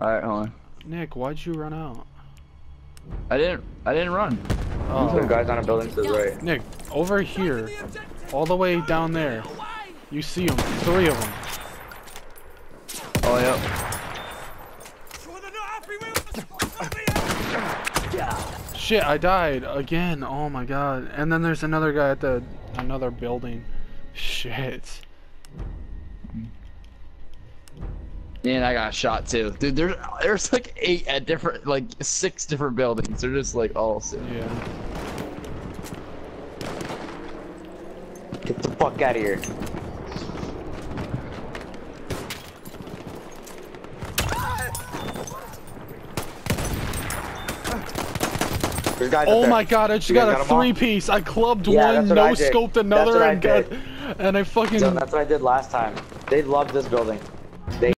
Alright, hold on. Nick, why'd you run out? I didn't. I didn't run. Oh. Some guys on a building to the right. Nick, over here, all the way down there. You see them, three of them. Oh yeah. Shit, I died again. Oh my god. And then there's another guy at the another building. Shit. And I got shot too. Dude, there's there's like eight at different, like six different buildings. They're just like all sitting. Yeah. Get the fuck out of here. There's guys Oh my god, I just You guys got a got 'em all? three piece. I clubbed Yeah, one, no scoped another, what I and got and I fucking So that's what I did last time. They love this building.